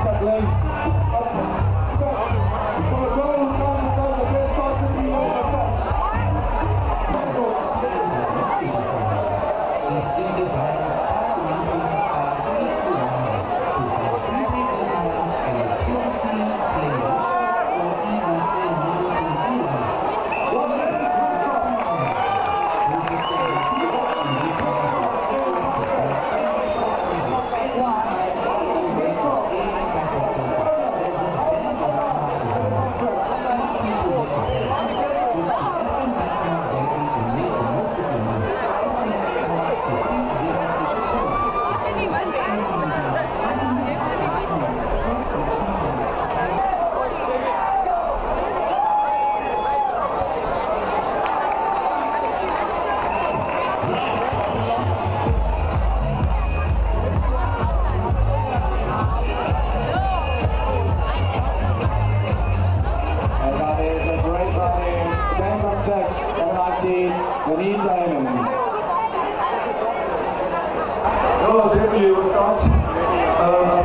Instagram.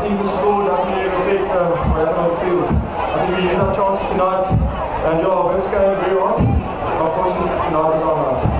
Think the score doesn't really reflect uh, what happened on the field. I think we used our chances tonight, and yeah, Wits came very hard. Unfortunately, tonight was our night.